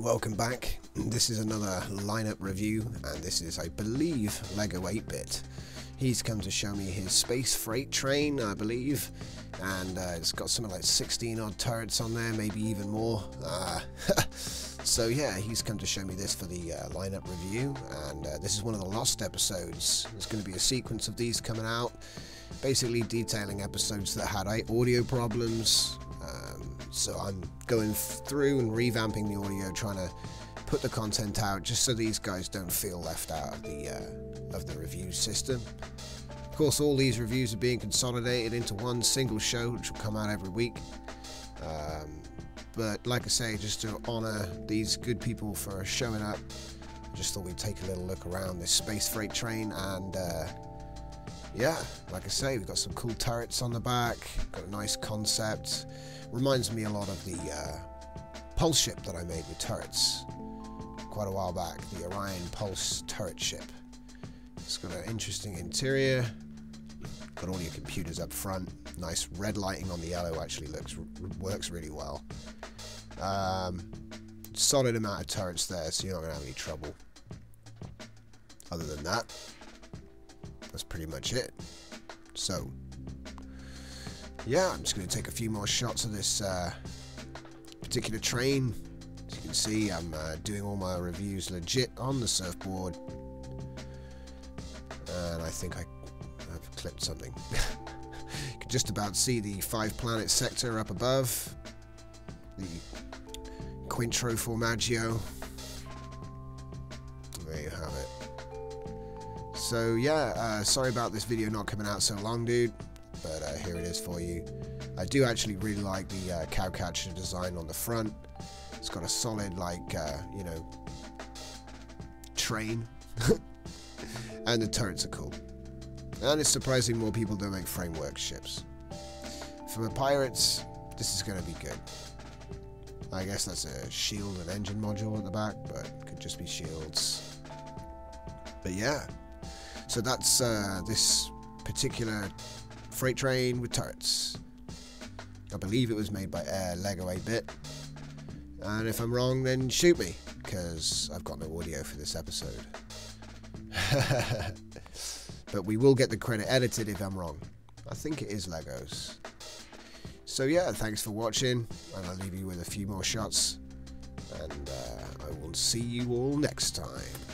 welcome back. This is another lineup review, and this is, I believe, Lego 8-Bit. He's come to show me his space freight train, I believe, and uh, it's got something like 16 odd turrets on there, maybe even more. Uh, so yeah, he's come to show me this for the uh, lineup review, and uh, this is one of the lost episodes. There's going to be a sequence of these coming out, basically detailing episodes that had audio problems. So I'm going through and revamping the audio, trying to put the content out just so these guys don't feel left out of the uh, of the review system. Of course, all these reviews are being consolidated into one single show, which will come out every week. Um, but like I say, just to honour these good people for showing up, I just thought we'd take a little look around this space freight train and. Uh, yeah, like I say, we've got some cool turrets on the back, got a nice concept. Reminds me a lot of the uh, pulse ship that I made with turrets quite a while back, the Orion Pulse turret ship. It's got an interesting interior, got all your computers up front, nice red lighting on the yellow actually looks works really well. Um, solid amount of turrets there, so you're not going to have any trouble. Other than that, that's pretty much it. So, yeah, I'm just going to take a few more shots of this uh, particular train as you can see, I'm uh, doing all my reviews legit on the surfboard. And I think I, have clipped something. you can just about see the five planet sector up above. The Quintro Formaggio. There you have it. So yeah, uh, sorry about this video not coming out so long, dude. But uh, here it is for you. I do actually really like the uh, cowcatcher design on the front. It's got a solid, like, uh, you know, train. and the turrets are cool. And it's surprising more people don't make framework ships. For the pirates, this is going to be good. I guess that's a shield and engine module at the back, but could just be shields. But yeah, so that's uh, this particular freight train with turrets. I believe it was made by Air Lego 8-Bit. And if I'm wrong, then shoot me, because I've got no audio for this episode. but we will get the credit edited if I'm wrong. I think it is Legos. So yeah, thanks for watching, and I'll leave you with a few more shots, and uh, I will see you all next time.